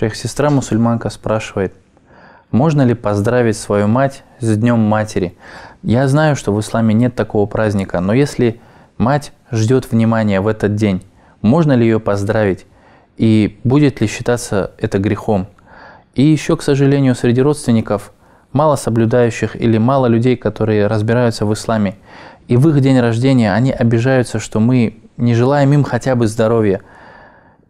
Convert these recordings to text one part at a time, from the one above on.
Шейх, сестра мусульманка спрашивает, можно ли поздравить свою мать с Днем Матери? Я знаю, что в исламе нет такого праздника, но если мать ждет внимания в этот день, можно ли ее поздравить? И будет ли считаться это грехом? И еще, к сожалению, среди родственников мало соблюдающих или мало людей, которые разбираются в исламе. И в их день рождения они обижаются, что мы не желаем им хотя бы здоровья.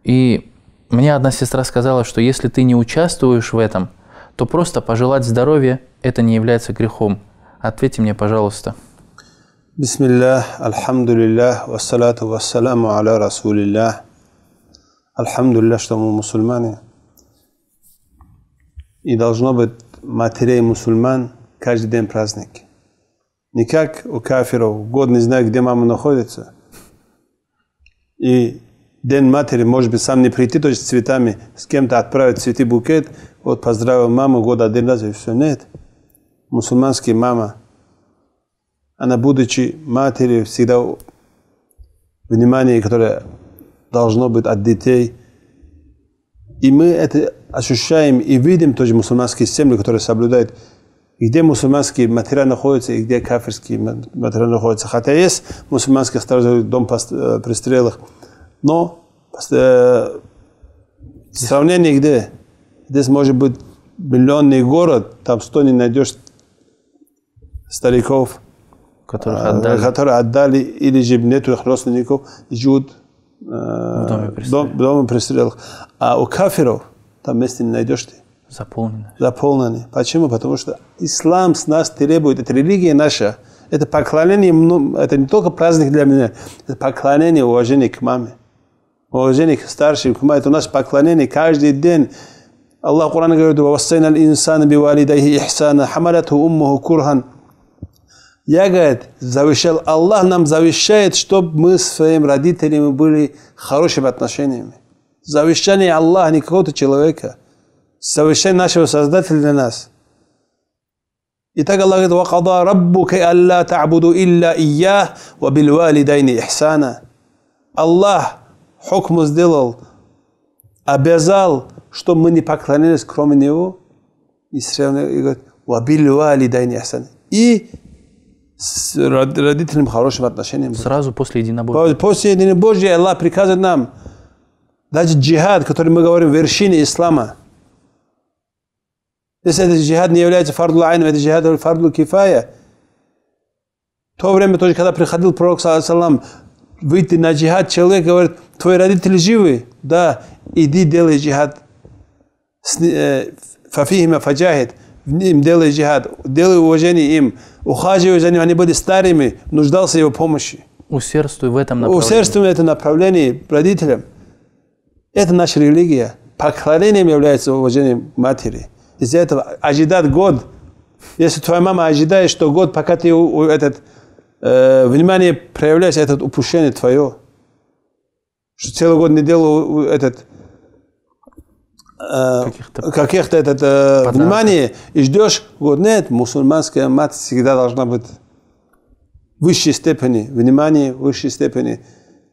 И мне одна сестра сказала, что если ты не участвуешь в этом, то просто пожелать здоровья – это не является грехом. Ответьте мне, пожалуйста. Бисмиллах, альхамдулиллах, вассалату вассаламу аля расулиллах. Альхамдулиллах, что мы мусульмане. И должно быть матерей мусульман каждый день праздник. Не как у кафиров, год не знаю, где мама находится. И день матери, может быть, сам не прийти, то есть цветами, с кем-то отправить цветы, букет, вот поздравил маму год один раз, и все. Нет. Мусульманский мама, она, будучи матерью, всегда внимание, которое должно быть от детей. И мы это ощущаем и видим тоже мусульманские семьи, которые соблюдают, где мусульманские материалы находятся и где кафирские материалы находятся. Хотя есть мусульманские сторожевой дом э, при стрелах, но э, сравнение где? Здесь может быть миллионный город, там сто не найдешь стариков, которых отдали, которые отдали или же нету их родственников, живут в доме. Дом, престарелых. А у кафиров там места не найдешь ты. Заполнены. Заполнены. Почему? Потому что ислам с нас требует, это религия наша, это поклонение, это не только праздник для меня, это поклонение, уважение к маме. Уважение к старшим, это у нас поклонение каждый день. Аллах Коран говорит, «Вассайна инсана бивалидайхи ихсана, хамалатху уммуху курхан». Я, говорит, завещал, Аллах нам завещает, чтобы мы с своими родителями были хорошими отношениями. Завещание Аллаха, не какого-то человека. Завещание нашего Создателя для нас. И так Аллах говорит, «Вакада раббука алла та'буду илля ия, ва бил валидайни ихсана». Аллах хукму сделал, обязал, что мы не поклонились, кроме него, и говорит, и с родителям хорошим отношением. Сразу после единобожия. После единобожия Аллах приказывает нам, даже джихад, который мы говорим, вершине ислама. Если этот джихад не является фарду айном, это джихад фарду кифая. В то время, тоже, когда приходил пророк, салам, выйти на джихад, человек говорит, твои родители живы? Да, иди делай джихад. Э, фафихима фаджахид. Им делай джихад, делай уважение им, ухаживай за ним, они были старыми, нуждался в его помощи. Усердствуй в этом направлении. Усердствуй в этом направлении родителям. Это наша религия. Поклонением является уважение матери. Из-за этого ожидать год. Если твоя мама ожидает, что год, пока ты этот, э, внимание проявляешь, это упущение твое. Что целый год не делал этот, э, каких-то, каких этот, э, внимания и ждешь год. Нет, мусульманская мать всегда должна быть в высшей степени, внимание в высшей степени.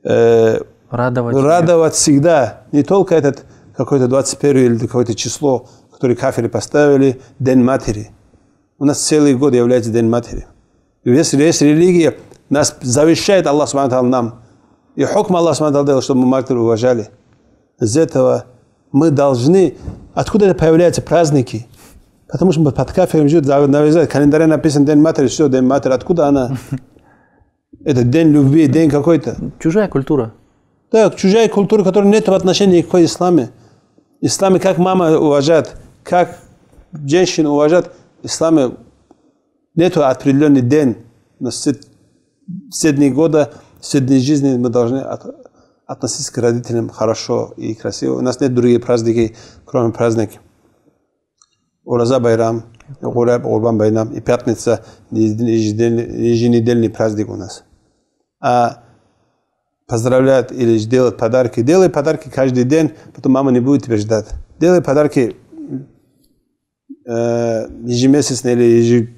Э, радовать, радовать всегда. Не только этот какой-то 21 или какое-то число, которое кафиры поставили, День Матери. У нас целый год является День Матери. И если есть религия, нас завещает Аллах Субхану нам. И хукм Аллах Субхану делал, чтобы мы матери уважали. Из этого мы должны... Откуда это появляются праздники? Потому что мы под кафелем живут, навязать, в календаре написан День Матери, все, День Матери. Откуда она? Это день любви, день какой-то. Чужая культура. Да, чужая культура, которая нет отношения к исламе. Исламе как мама уважает, как женщина уважает, исламе нет определенный день. На все дни года, все дни жизни мы должны относиться к родителям хорошо и красиво. У нас нет других праздники, кроме праздника Ураза Байрам, Урбан Байрам и пятница, еженедельный праздник у нас. А поздравлять или делать подарки. Делай подарки каждый день, потом мама не будет тебя ждать. Делай подарки э, ежемесячно или еж...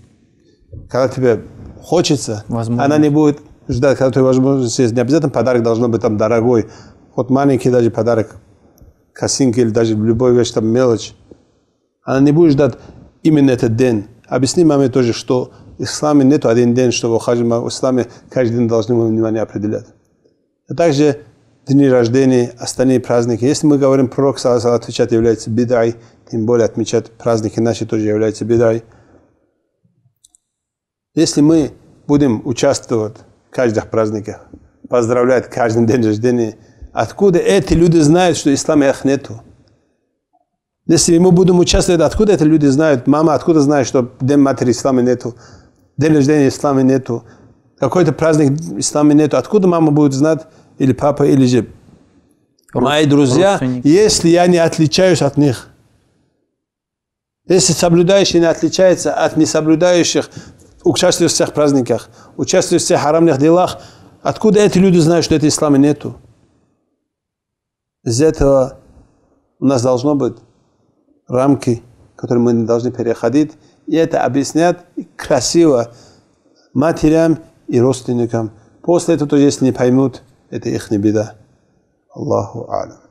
когда тебе хочется. Возможно. Она не будет ждать, когда ты возможность есть. Не обязательно подарок должно быть там дорогой. Вот маленький даже подарок. косинка или даже любой вещь, там мелочь, она не будет ждать именно этот день. Объясни маме тоже, что в исламе нет один день, что в исламе каждый день должны мы внимание определять. А также дни рождения, остальные праздники. Если мы говорим, пророк, саллаху отвечать, является бедай, тем более отмечать праздники наши тоже являются бедай. Если мы будем участвовать каждых праздниках, поздравлять каждый день рождения, откуда эти люди знают, что ислама их нету? Если мы будем участвовать, откуда эти люди знают? Мама, откуда знает, что День Матери Ислама нету? День рождения Ислама нету? Какой-то праздник Ислама нету? Откуда мама будет знать? Или папа, или же мои друзья, если я не отличаюсь от них? Если соблюдающий не отличается от несоблюдающих, участвуют в всех праздниках, участвуют в всех харамных делах, откуда эти люди знают, что это ислама нету? Из этого у нас должно быть рамки, которые мы не должны переходить. И это объяснять красиво матерям и родственникам. После этого, если не поймут, это их не беда. Аллаху алям.